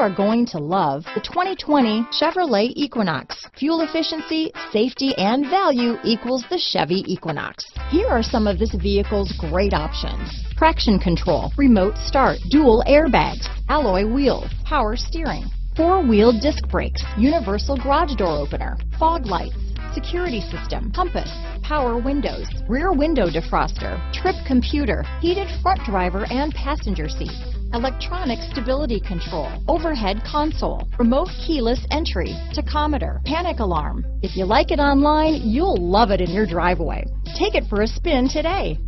are going to love the 2020 Chevrolet Equinox. Fuel efficiency, safety, and value equals the Chevy Equinox. Here are some of this vehicle's great options. Traction control, remote start, dual airbags, alloy wheels, power steering, four-wheel disc brakes, universal garage door opener, fog lights, security system, compass, power windows, rear window defroster, trip computer, heated front driver and passenger seats, electronic stability control, overhead console, remote keyless entry, tachometer, panic alarm. If you like it online, you'll love it in your driveway. Take it for a spin today.